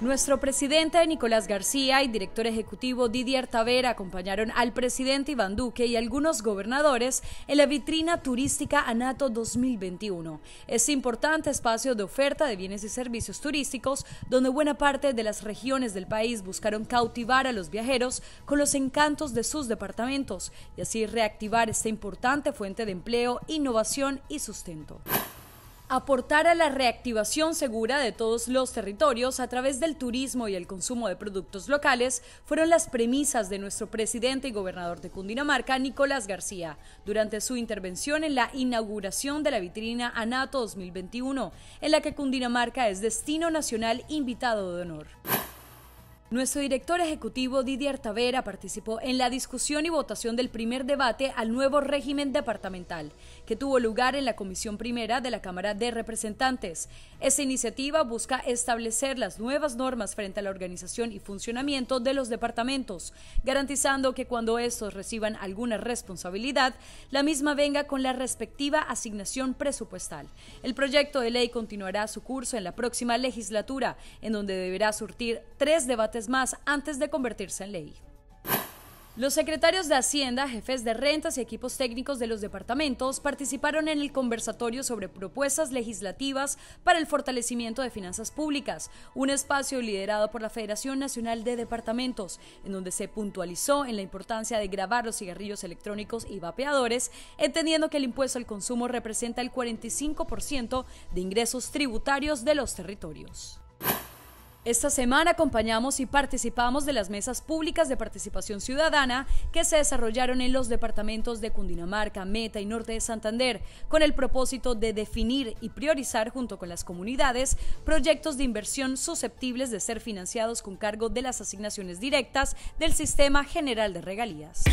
Nuestro presidente Nicolás García y director ejecutivo Didier Tavera acompañaron al presidente Iván Duque y algunos gobernadores en la vitrina turística ANATO 2021. Este importante espacio de oferta de bienes y servicios turísticos donde buena parte de las regiones del país buscaron cautivar a los viajeros con los encantos de sus departamentos y así reactivar esta importante fuente de empleo, innovación y sustento aportar a la reactivación segura de todos los territorios a través del turismo y el consumo de productos locales fueron las premisas de nuestro presidente y gobernador de Cundinamarca, Nicolás García, durante su intervención en la inauguración de la vitrina ANATO 2021, en la que Cundinamarca es destino nacional invitado de honor. Nuestro director ejecutivo Didier Tavera participó en la discusión y votación del primer debate al nuevo régimen departamental, que tuvo lugar en la Comisión Primera de la Cámara de Representantes. Esta iniciativa busca establecer las nuevas normas frente a la organización y funcionamiento de los departamentos, garantizando que cuando estos reciban alguna responsabilidad, la misma venga con la respectiva asignación presupuestal. El proyecto de ley continuará su curso en la próxima legislatura, en donde deberá surtir tres debates más antes de convertirse en ley. Los secretarios de Hacienda, jefes de rentas y equipos técnicos de los departamentos participaron en el conversatorio sobre propuestas legislativas para el fortalecimiento de finanzas públicas, un espacio liderado por la Federación Nacional de Departamentos, en donde se puntualizó en la importancia de grabar los cigarrillos electrónicos y vapeadores, entendiendo que el impuesto al consumo representa el 45% de ingresos tributarios de los territorios. Esta semana acompañamos y participamos de las mesas públicas de participación ciudadana que se desarrollaron en los departamentos de Cundinamarca, Meta y Norte de Santander, con el propósito de definir y priorizar junto con las comunidades proyectos de inversión susceptibles de ser financiados con cargo de las asignaciones directas del Sistema General de Regalías.